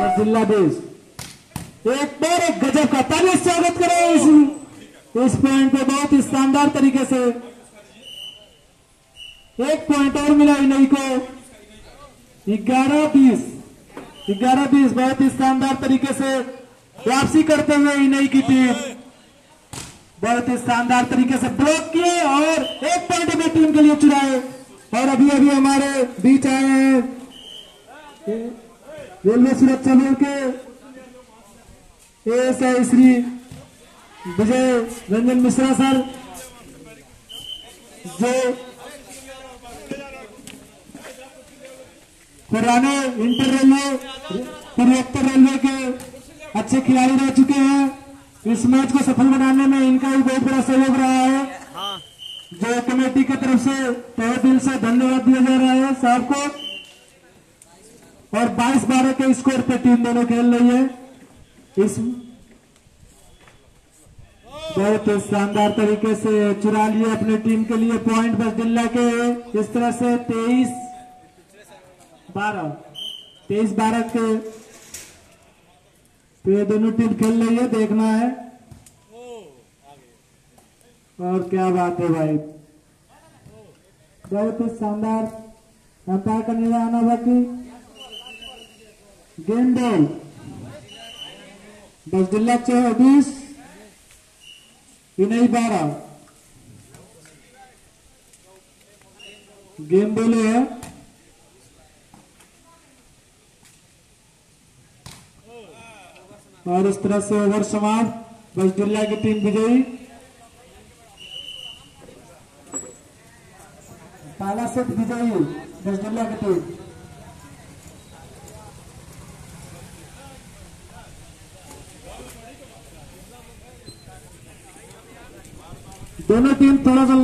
जिला देश एक बार एक गजब का ताली स्वागत करें इस इस पॉइंट पे बहुत ही शानदार तरीके से। एक पॉइंट और मिला इनई को। ग्यारह बीस। ग्यारह बीस बहुत ही शानदार तरीके से वापसी करते हुए इनई की टीम बहुत ही शानदार तरीके से ब्लॉक किए और एक पॉइंट अपनी टीम के लिए चुराए। और अभी अभी हमारे बीच आए हैं। रेलवे सुरक्षा बल के एएसआई श्री विजय रंजन मिश्रा सर जो पुराने इंटर रेलवे पूर्वोत्तर रेलवे के अच्छे खिलाड़ी रह चुके हैं। इस मैच को सफल बनाने में इनका भी बहुत बड़ा सहयोग रहा है। जो कमेटी की तरफ़ से तहे दिल से धन्यवाद दिया जा रहा है। साहब को और 22-12 के स्कोर पे टीम दोनों खेल रही है। इस बहुत शानदार तरीके से चुरा लिए अपने टीम के लिए पॉइंट बस दिल्ला के। इस तरह से तेईस बारह तेईस बारह के। तो ये दोनों टीम खेल रही है, देखना है। और क्या बात है भाई। बहुत ही शानदार अंपायर का निर्णय आना बाकी गेम बॉल बस जिला चौबीस विनय बारह गेम बोले है. और इस तरह से ओवर समाप्त जिला की टीम विजयी पहला सेट विजयी जिला की टीम। दोनों टीम थोड़ा सा